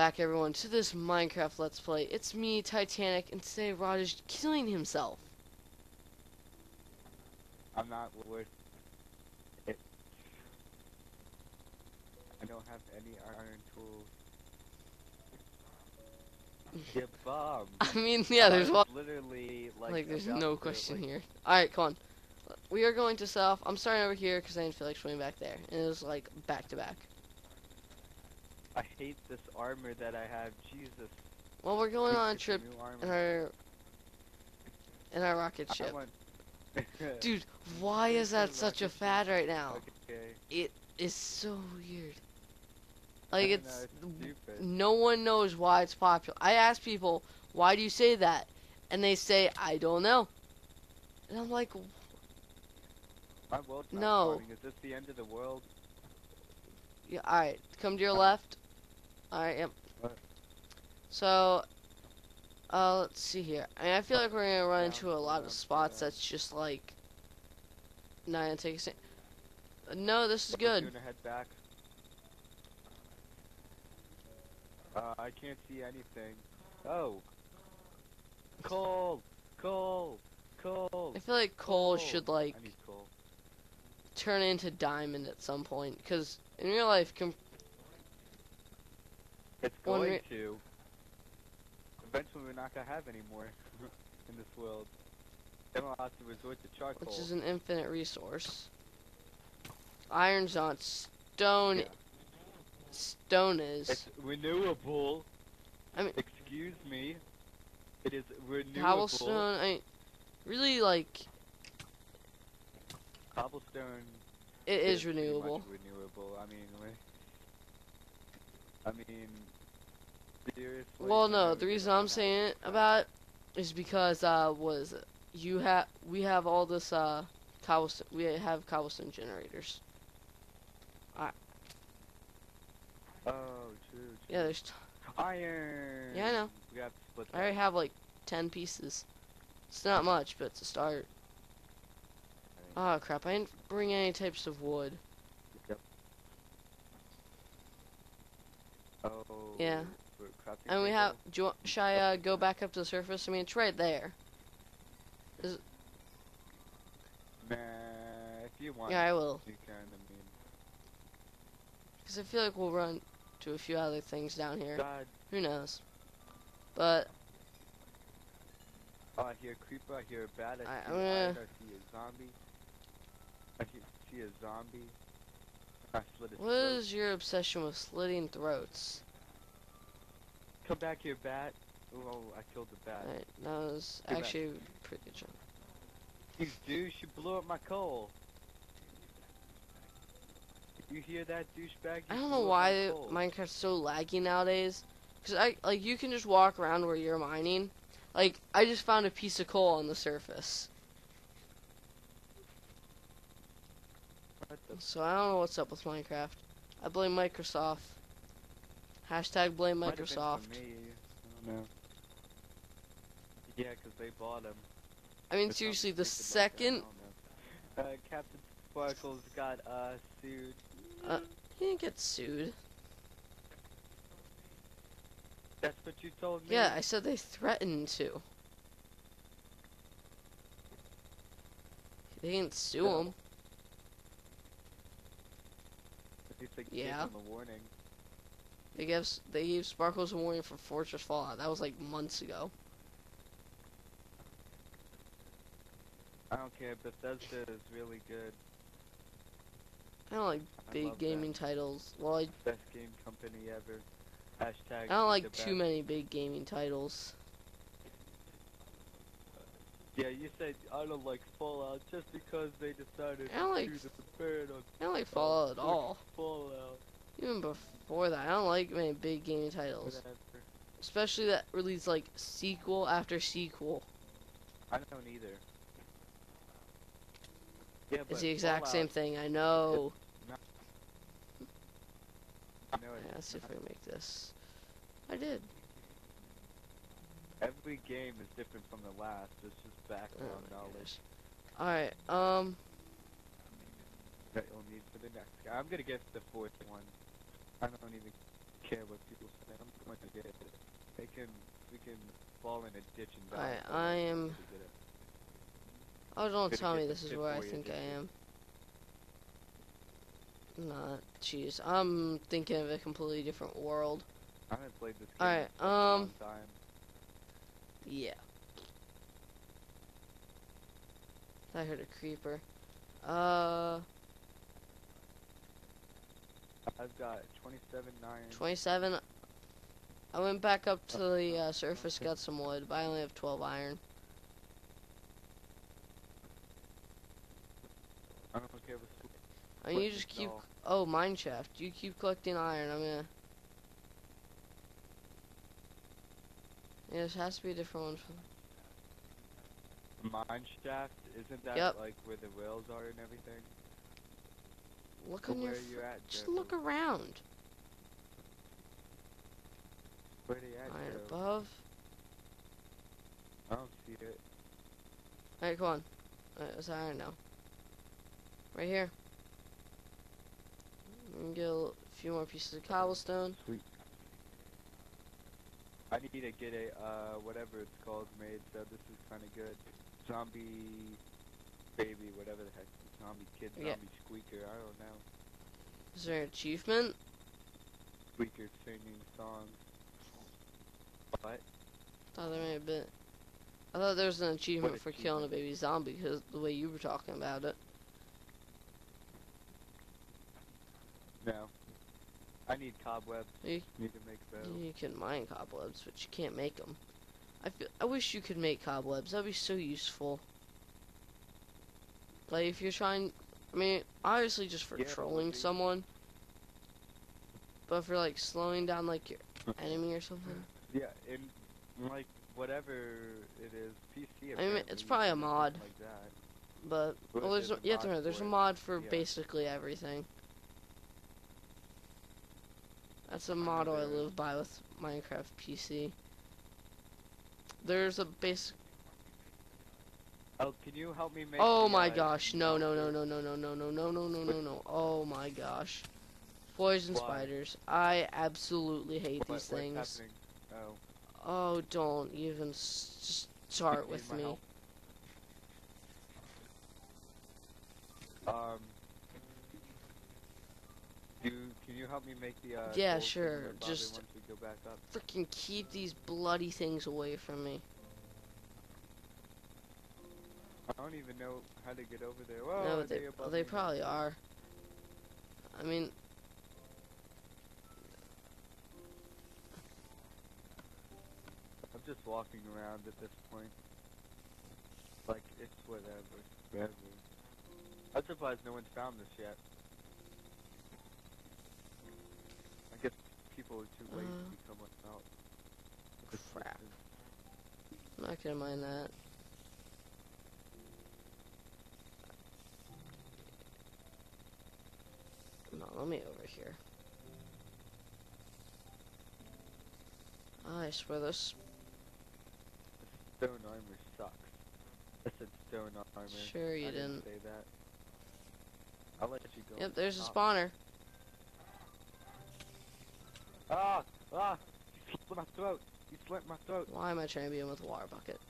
Back everyone to this Minecraft Let's Play. It's me, Titanic, and today Rod is killing himself. I'm not it. I don't have any iron tools. Get bomb. I mean, yeah, there's one. Literally, like, Like, there's no question like- here. Alright, come on. We are going to south. I'm starting over here because I didn't feel like swimming back there. And it was like back to back. I hate this armor that I have. Jesus. Well, we're going on a trip armor. in our in our rocket ship. Dude, why is that such a fad right now? Okay. It is so weird. Like I know, it's no one knows why it's popular. I ask people, why do you say that? And they say, I don't know. And I'm like, My world's not No. Is this the end of the world? yeah, alright, come to your left. Alright, yep. What? So, uh, let's see here. I mean, I feel like we're gonna run into a lot of spots that's just like, not gonna take a No, this is good. gonna head back. Uh, I can't see anything. Oh. Coal! Coal! Coal! I feel like coal should like coal. turn into diamond at some point, because in real life, It's going to. Eventually we're not gonna have any more in this world. Then we'll have to resort to charcoal. which is an infinite resource. Iron's not. Stone. Yeah. Stone is. It's renewable. I mean- Excuse me. It is renewable. Cobblestone. I mean, really like Cobblestone it is much renewable. renewable. I mean, I mean, seriously. Well, no. The reason I'm saying it about is because uh was it? you have we have all this uh cobblestone we have cobblestone generators. I Oh, true. true. Yeah, there's. T- Iron. Yeah, I know. We have to split. I already have like ten pieces. It's not much, but it's a start. Oh crap! I didn't bring any types of wood. Oh. Yeah. we're crafting And we have. Do you want, should I uh, go back up to the surface? I mean, it's right there. Nah, if you want. Yeah, I will. You can. I mean, Because I feel like we'll run to a few other things down here. God. Who knows? But Oh, I hear a creeper. I hear a bat. I I- see gonna- I see a zombie. I see a zombie. I slit his what is your obsession with slitting throats? Come back here, bat. Oh, I killed the bat. Alright, that was Too actually a pretty good job. You douche, you blew up my coal. You hear that, douchebag? I don't know why. Minecraft's so laggy nowadays. Cause I like you can just walk around where you're mining. Like I just found a piece of coal on the surface. What the So I don't know what's up with Minecraft. I blame Microsoft. Hashtag blame might have been from Microsoft. Yeah, 'cause they bought him. I mean seriously, the second Uh, Captain Sparkles got uh sued. he didn't get sued. That's what you told me. Yeah, I said they threatened to. They didn't sue No. him. At least they gave Yeah. Him a warning. They gave they gave Sparklez a warning for Fortress Fallout. That was like months ago. I don't care. Bethesda is really good. I don't like I big gaming titles. Well, I. Best game company ever. Hashtag. I don't like too best. many big gaming titles. Yeah, you said I don't like Fallout just because they decided I don't to like do the on I don't like Fallout at oh, all. Fallout. Even before that, I don't like many big gaming titles. Especially that release like sequel after sequel. I don't either. Yeah, but It's the exact same thing. I know. I know Yeah, let's see if. I can make this. I did. Every game is different from the last. It's just Oh background my knowledge Alright, um, that you'll need for the next guy. I'm gonna get the fourth one. I don't even care what people say. I'm going to get it. They can we can fall in a ditch and die. Alright, I am- what we did it. Oh, don't tell me this is where I think I am. Not. Jeez, I'm thinking of a completely different world. I haven't played this game Alright, in such a long um. Yeah. I heard a creeper. Uh, I've got 27 nine. 27. I went back up to the uh, surface, got some wood, but I only have 12 iron. I don't care if it's I you just keep. Oh, mine shaft. You keep collecting iron. I'm gonna. Yeah, this has to be a different one. For... mine shaft. Isn't that Yep. like where the whales are and everything? Look But on your. you at, Just look around. Where they at, Iron Joe? above. I don't see it. Alright, come on. Alright, it's iron now. Right here. Can get a few more pieces of cobblestone. Sweet. I need to get a uh whatever it's called made. So this is kind of good. Zombie baby, whatever the heck. Zombie kid, Yeah. squeaker. I don't know. Is there an achievement? Squeaker singing songs. What? I thought there may have been. I thought there was an achievement for killing a baby zombie because the way you were talking about it. No. I need cobwebs. You- Need to make those. You can mine cobwebs, but you can't make them. I feel, I wish you could make cobwebs. That'd be so useful. Like if you're trying, I mean, obviously just for Yeah, trolling someone. But for like slowing down like your enemy or something. Yeah, in like whatever it is, PC. I mean, it's probably a mod. Like that. But well, there's there's a, a you have to mod remember there's for a mod for Yeah. basically everything. That's a motto I live by with Minecraft PC. There's a basic. Oh, can you help me make? Oh my uh, gosh! No, no, no, monster? no, no, no, no, no, no, no, no, no! Oh my gosh! Poison spiders. I absolutely hate What- these things. Oh, Oh, don't even start with me. help? Um. Do can you help me make the? Uh, Yeah, sure, just- once we go back up. Freaking keep these bloody things away from me. I don't even know how to get over there. Whoa, no, are but they above they probably are. I mean, I'm just walking around at this point. Like, it's whatever. Whatever. I'm surprised no one's found this yet. I guess people are too late Uh, to become out. crap. I'm not gonna mind that. No, let me over here. I swear this. Stone armor sucks. I said stone armor. Sure you I didn't. didn't. say that. I'll let you go. Yep, there's a spawner. Ah! Ah! You slit my throat! You slit my throat! Why am I trying to him with a water bucket?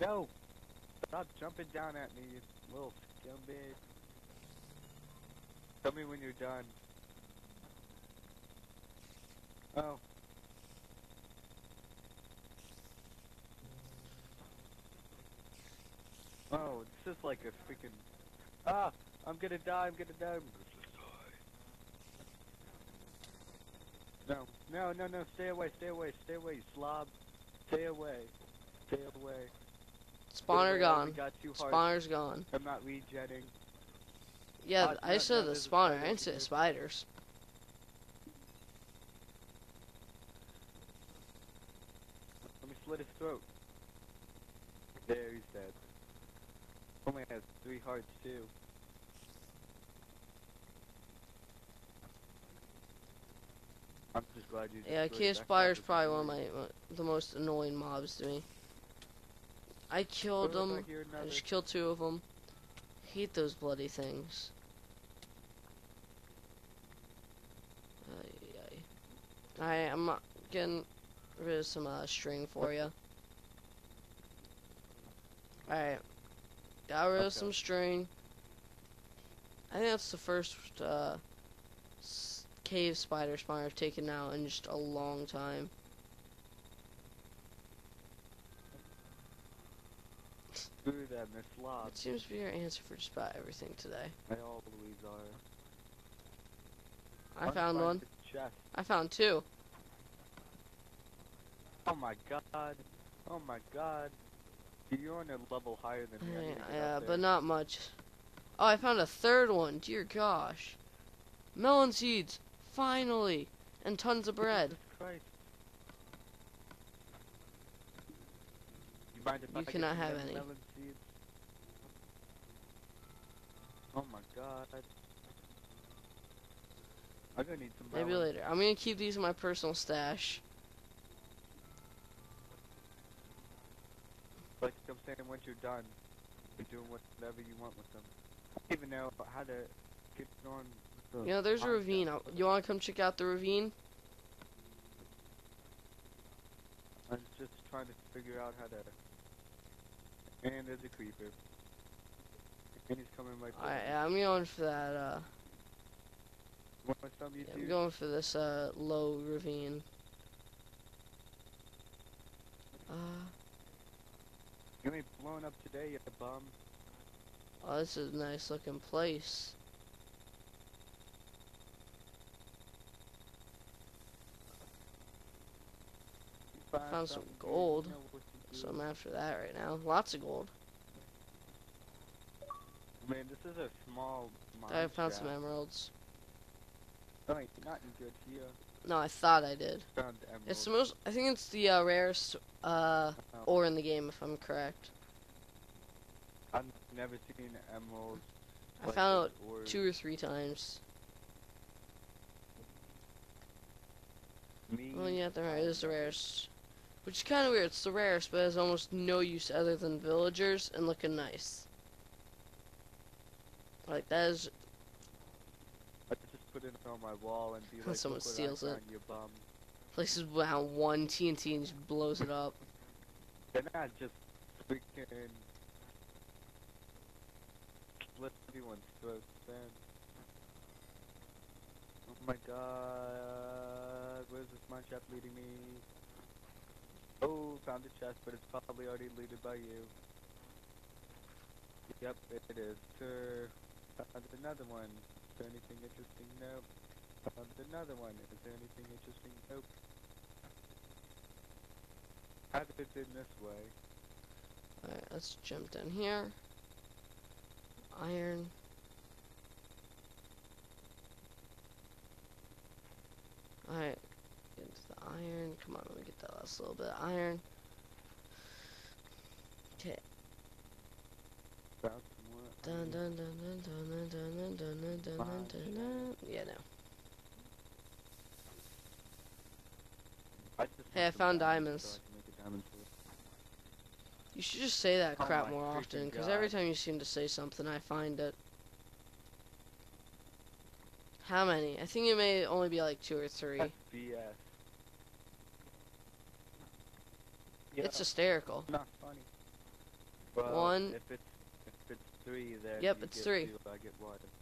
No! Stop jumping down at me, you little scumbag. Tell me when you're done. Oh. Oh, this is like a freaking... Ah! I'm gonna die, I'm gonna die, I'm gonna die. No, no, no, no, stay away, stay away, stay away, you slob. Stay away. Stay away. Spawner gone. got two hearts. Spawner's gone. I'm not regenning. Yeah, I said the spawner. I didn't say spiders. Let me slit his throat. There, he's dead. Only has three hearts too. I'm just glad you. Yeah, cave spider's probably one of my the most annoying mobs to me. I killed them. I I just killed two of them. Hate those bloody things. I'm uh, getting rid of some uh, string for you. Alright. Got rid of Okay. some string. I think that's the first uh, cave spider spawn I've taken out in just a long time. Screw them, they're slobs. It seems to be your answer for just about everything today. They always are. I found one. I found two. Oh my god. Oh my god. You're on a level higher than me. I need to get Yeah, but not much. Oh, I found a third one. Dear gosh. Melon seeds. Finally. And tons of bread. Christ. You You cannot have any. Melon seeds? Oh my god. I'm gonna need some Maybe later. I'm gonna keep these in my personal stash. Like I'm saying, once you're done, you're doing whatever you want with them. I don't even know how to get on. the You know, there's a ravine. You wanna come check out the ravine? I'm just trying to figure out how to. And there's a creeper. He's coming right I, towards me. I'm going for that, uh, Want some, you yeah. I'm going for this, uh, low ravine. Uh, You ain't blowing up today, you bum. oh, this is a nice looking place. Found some gold, know what to So. I'm after that right now. Lots of gold. Man, this is a small I found some emeralds. Oh, good here. No, I thought I did. Found emeralds. It's the most. I think it's the uh, rarest uh, Oh, ore in the game, if I'm correct. I've never seen emeralds. I like found it two or three times. Me. Well, yeah, the is the rarest. Which is kind of weird. It's the rarest, but it has almost no use other than villagers and looking nice. Like that is. I just put it on my wall and be like, someone "Look what I steals it. found, You bum. Places around one TNT and just blows it up. Then I just freaking split everyone's throats then. Oh my god, where's this mine shaft leading me? Oh, found a chest, but it's probably already looted by you. Yep, it is. Sir, found another one. Is there anything interesting? Nope. Found another one. Is there anything interesting? Nope. Had it in this way. Alright, let's jump down here. Iron. Alright, get into the iron. Come on, let me get that last little bit of iron. Found some more. Dun dun dun dun dun dun dun dun dun dun dun dun dun. Yeah, no. I Hey, I found so diamonds. I can make a diamond. You should just say that Oh crap more often, because every time you seem to say something, I find it. How many? I think it may only be like two or three. That's BS. Yeah, It's hysterical. not funny. Well, One- three there. Yep, it's three. Get water.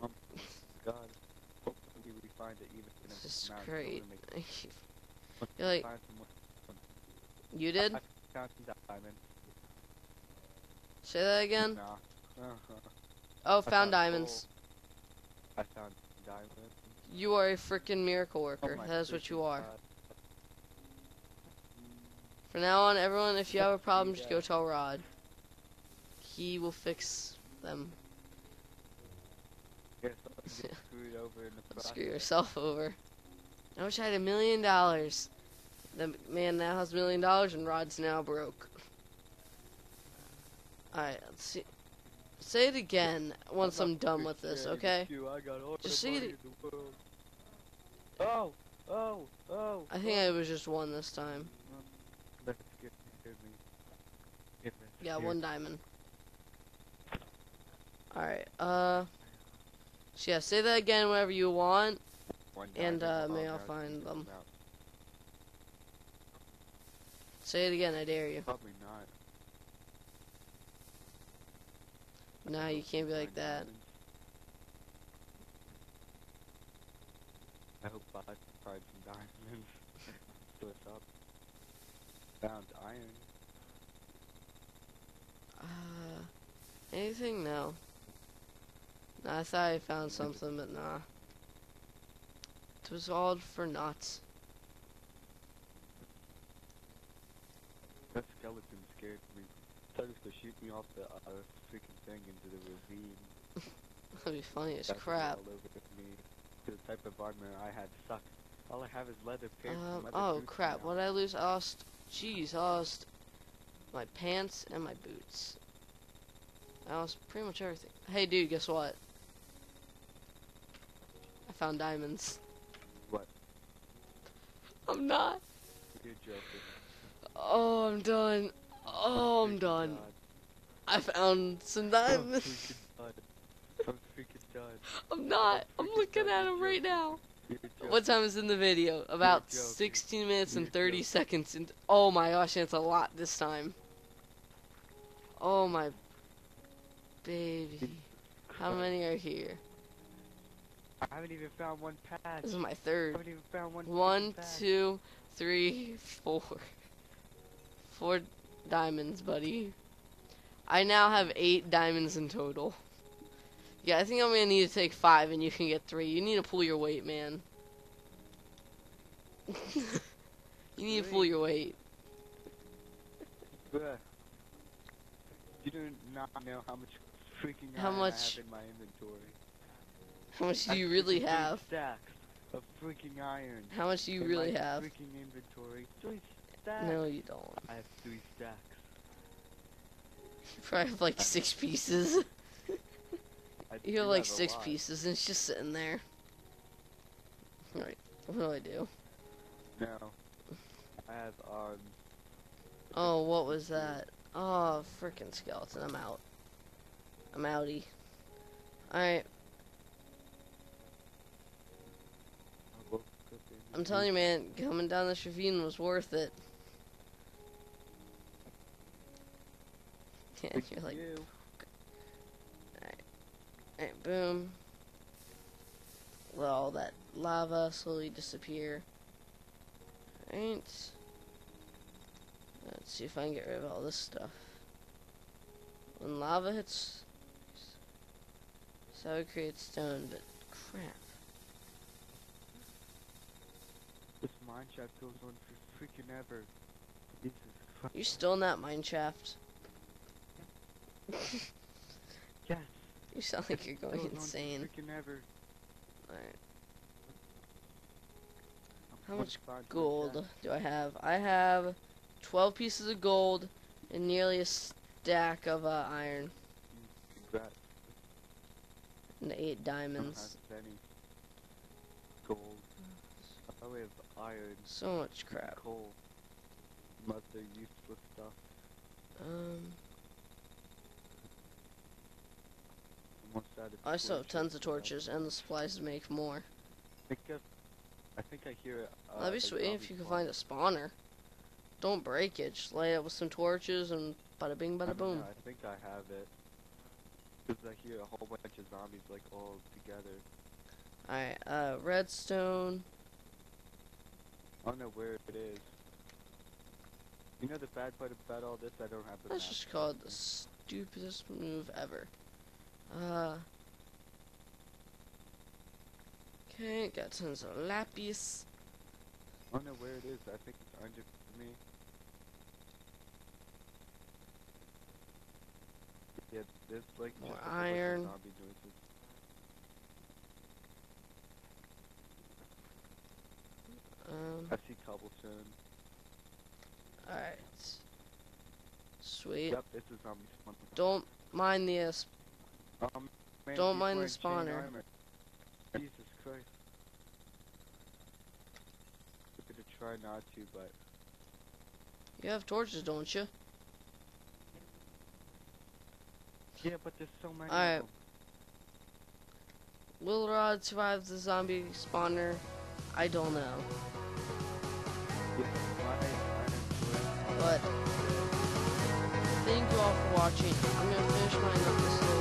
Um, God, hopefully we find it even in This is great. You like, you did? Say that again? Nah. Oh, found, found diamonds. Gold. I found diamonds. You are a freaking miracle worker. Oh That's what you are. God. From now on, everyone, if you have a problem, just go tell Rod. He will fix them. Yes, I get screwed over in the screw yourself over. I wish I had a million dollars. The man now has a million dollars and Rod's now broke. Alright, let's see. Say it again once I'm I'm done with this, okay? You. I got all Just say it- in the world. Oh, oh, oh. I think oh. I was just one this time. That scared, scared me. Yeah, one diamond. Alright, uh. So yeah, say that again whenever you want. One And, uh, may I'll find them. out. Say it again, I dare you. Probably not. Nah, you can't be like that. I hope I find some diamonds. so what's up? Found iron. Uh, anything? No. I thought I found something, but nah. It was all for nuts. That skeleton scared me. Thought it was shoot me off the uh, freaking thing into the ravine. That'd be funny as That's crap. All over me. The type of armor I had sucked. All I have is leather pants. Um, oh crap! What did I lose? I lost. Jeez, I lost my pants and my boots. I lost pretty much everything. Hey, dude, guess what? I found diamonds. What? I'm not. You're joking. Oh, I'm done. Oh, I'm done. God. I found some I'm diamonds. freaking done. I'm freaking done. I'm not. I'm freaking looking done. at them right now. What time is in the video? About 16 minutes and 30 seconds. And oh my gosh, that's a lot this time. Oh my baby. How many are here? I haven't even found one patch. This is my I third. haven't even found one. One, two, three, four. Four diamonds, buddy. I now have eight diamonds in total. Yeah, I think I'm gonna need to take five and you can get three. You need to pull your weight, man. you need to pull your weight. Bruh. You do not know how much freaking How iron much- I have in my inventory. How much do you really have? Stacks of freaking iron. How much do you really my have? Freaking inventory. Three stacks. No, you don't. I have three stacks. You probably have like six pieces. You have like a six pieces and it's just sitting there. Alright, what do I do? No. I have um. Oh, what was that? Oh, freaking skeleton. I'm out. I'm outie. Alright, I woke up in I'm telling you, man, coming down this ravine was worth it. Yeah, Look you're like, you. alright, boom. Let all that lava slowly disappear. Alright. Let's see if I can get rid of all this stuff. When lava hits, so it creates stone, but crap. This mine shaft goes on for freaking ever. Jesus Christ. You still in that mine shaft? Yes. You sound like you're going goes on for insane. Freaking ever. Alright. How much gold do I have? I have 12 pieces of gold and nearly a stack of uh, iron Congrats. and 8 diamonds. gold. I have iron, So much crap. coal, some other useless stuff. Um, Almost out of I still have tons of torches. and the supplies to make more. Think I've, I think I hear. Uh, That'd be sweet if you could find a spawner. Don't break it. Just light it with some torches and bada bing, bada boom. know, I think I have it. Because I hear a whole bunch of zombies like all together. Alright, uh, redstone. I don't know where it is. You know the bad part about all this? I don't have the Let's map. just call it the stupidest move ever. Uh. Okay, got tons of lapis. I don't know where it is. I think it's under me. Yeah, there's like More just a whole bunch of iron. Um, I see cobblestone. alright. Sweet. Yep, it's a zombie spawn. Don't mind the uh, Um, man, Don't mind the spawner. Jesus Christ. I'm gonna try not to, but You have torches, don't you? yeah, but there's so many Alright. Will Rod survive the zombie spawner? I don't know. But thank you all for watching. I'm gonna finish mine up this little